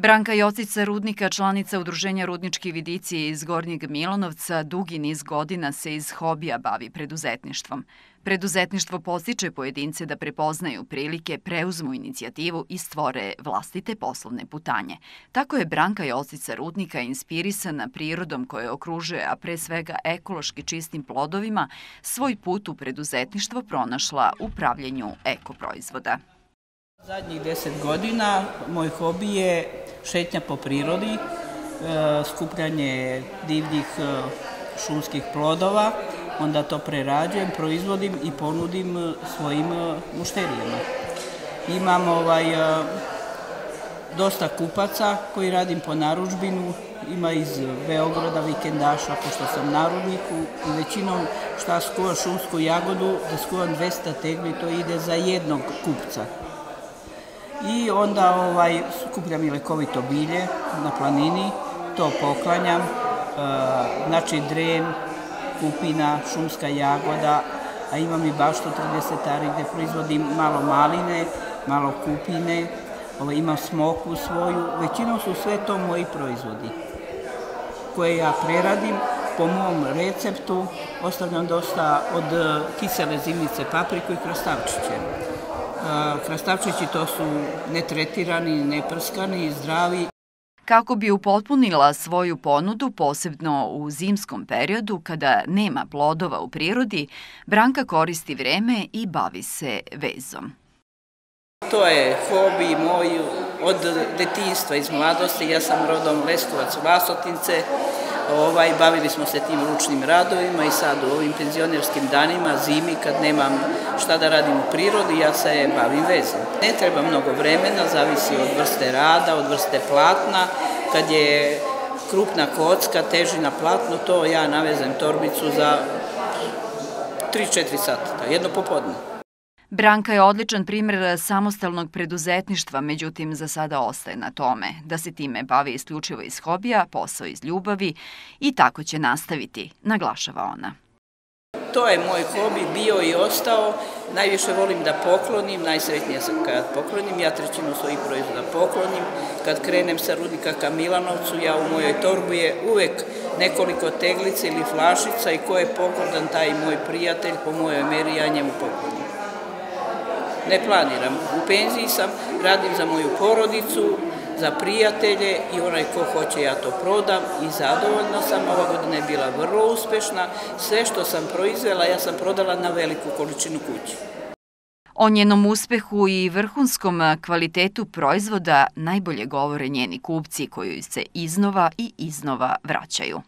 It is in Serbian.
Branka Jocica Rudnika, članica Udruženja Rudnički vidici iz Gornjeg Milanovca, dugi niz godina se iz hobija bavi preduzetništvom. Preduzetništvo postiče pojedince da prepoznaju prilike, preuzmu inicijativu i stvore vlastite poslovne putanje. Tako je Branka Jocica Rudnika inspirisana prirodom koje okružuje, a pre svega ekološki čistim plodovima, svoj put u preduzetništvo pronašla u pravljenju ekoproizvoda. Zadnjih deset godina moj hobi je šetnja po prirodi, e, skupljanje divljih e, šumskih plodova, onda to prerađujem, proizvodim i ponudim e, svojim mušterijama. Imam ovaj, dosta kupaca koji radim po naručbinu, ima iz Beograda, vikendaša, pošto sam narodniku i većinom šta skuvam šumsku jagodu, da skuvam 200 tegli, to ide za jednog kupca i onda ovaj, skupljam i lekovito bilje na planini, to poklanjam, e, znači dren, kupina, šumska jagoda, a imam i baš 30 ari gde proizvodim malo maline, malo kupine, ovaj, imam smoku svoju, većinom su sve to moji proizvodi koje ja preradim po mom receptu, ostavljam dosta od kisele zimnice papriku i krastavčiće. Krastavčići to su netretirani, neprskani, zdravi. Kako bi upotpunila svoju ponudu, posebno u zimskom periodu kada nema plodova u prirodi, Branka koristi vreme i bavi se vezom. To je hobi moj od detinstva, iz mladosti. Ja sam rodom Leskovac Vlasotince, Ovaj, bavili smo se tim ručnim radovima i sad u ovim penzionerskim danima, zimi, kad nemam šta da radim u prirodi, ja se bavim vezom. Ne treba mnogo vremena, zavisi od vrste rada, od vrste platna. Kad je krupna kocka, teži na platno, to ja navezem torbicu za 3-4 sata, jedno popodne. Branka je odličan primjer samostalnog preduzetništva, međutim za sada ostaje na tome da se time bavi isključivo iz hobija, posao iz ljubavi i tako će nastaviti, naglašava ona. To je moj hobi, bio i ostao. Najviše volim da poklonim, najsretnija sam kad poklonim, ja trećinu svojih proizvoda poklonim. Kad krenem sa rudnika ka Milanovcu, ja u mojoj torbu je uvek nekoliko teglica ili flašica i ko je poklodan, taj moj prijatelj, po mojoj meri ja njemu poklonim ne planiram. U penziji sam, radim za moju porodicu, za prijatelje i onaj ko hoće ja to prodam i zadovoljna sam. Ova godina je bila vrlo uspešna. Sve što sam proizvela ja sam prodala na veliku količinu kući. O njenom uspehu i vrhunskom kvalitetu proizvoda najbolje govore njeni kupci koju se iznova i iznova vraćaju.